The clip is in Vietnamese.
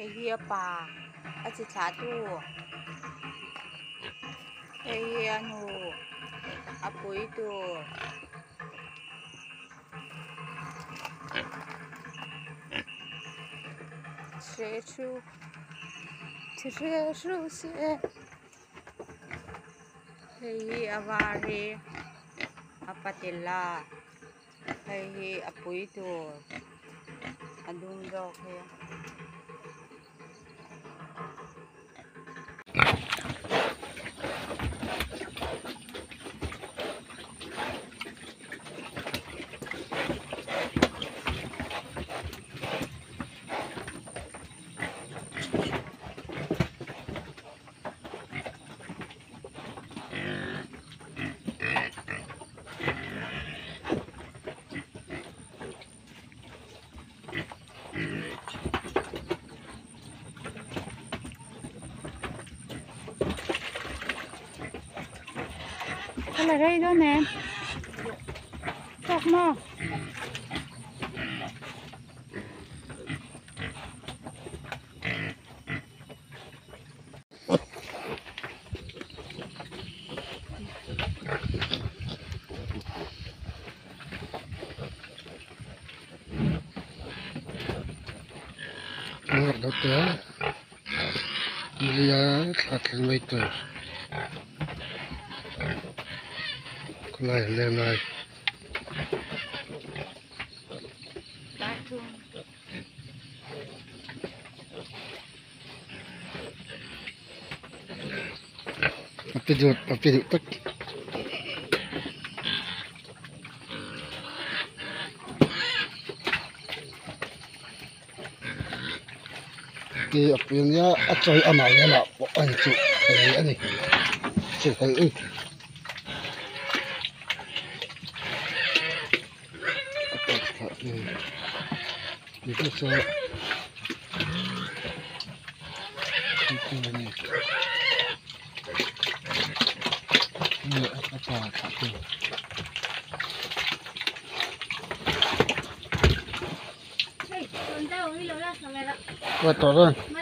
Hay hia pa. a chi cha tu Hay hia nu. a pui tu. Tre chu. Tre chu se. Hay hia avari. Apatila. Hay hia apoy tu. a pui tu a dung đây đó Talagay doon eh. Tok mo. Dokter, ini ya saking itu. Này lại lên lại Đã thương Tapi dia tapi dia tak Thì ở bên nhà ở chơi ở nào là bộ số Cái này Nè, nó trò thả tiền Hey, con tao đi lâu lắm, sao mày